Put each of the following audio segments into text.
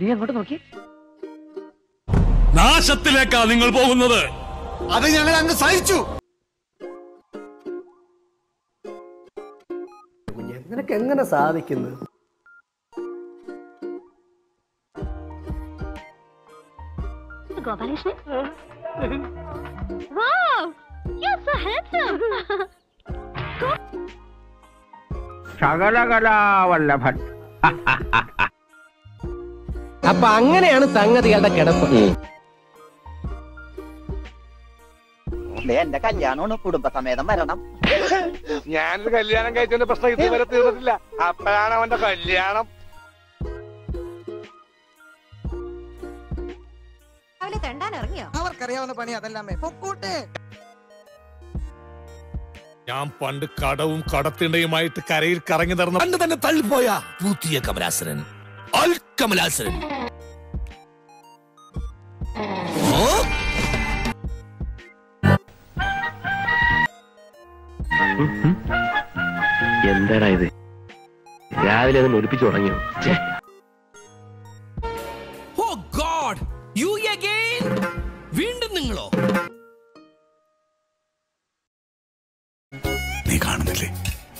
നീ അങ്ങോട്ട് നോക്കി. നാശത്തിലേക്കാ നിങ്ങൾ പോകുന്നത്. അത് ഞങ്ങൾ അങ്ങ് സഹിച്ചു. നിനക്ക് എങ്ങനെ സാധിക്കുന്നു? Gopalakrishnan? Wow! You're so handsome! ശകലകലാവല്ലഭൻ. അപ്പൊ അങ്ങനെയാണ് സംഗതികളുടെ കിടപ്പ്. എന്റെ കല്യാണമാണ്. കുടുംബസമേതം വരണം. ഞാനൊരു കല്യാണം കഴിച്ചതിന്റെ പ്രശ്നം ഇതുവരെ തീർന്നിട്ടില്ല. അപ്പോഴാണ് അവന്റെ കല്യാണം. രാവിലെ തെണ്ടാൻ ഇറങ്ങിയോ? അവർക്കറിയാവുന്ന പണി അതല്ലാമേ പൊക്കൂട്ടെ. ഞാൻ പണ്ട് കടവും കടത്തിണ്ടയുമായിട്ട് കരയിൽ കറങ്ങി നടന്ന പണ്ട് തന്നെ തള്ളിപ്പോയ പൂത്തിയ കമലാസനൻ. അൽ കമലാസനൻ. എന്താടാ ഇത്? രാവിലെ അത് ഒലിപ്പിച്ചു തുടങ്ങിയോ ഓ ഗോഡ് യു അഗൈൻ വീണ്ടും നിങ്ങളോ? നീ കാണുന്നില്ലേ?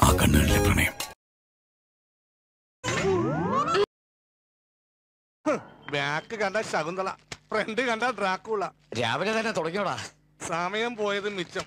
ആ കണ്ണുകളിലെ പ്രണയം. ബാക്ക് കണ്ട ശകുന്തള ഫ്രണ്ട് കണ്ട ഡ്രാക്കുള. രാവിലെ തന്നെ തുടങ്ങിയോടാ. സമയം പോയത് മിച്ചം.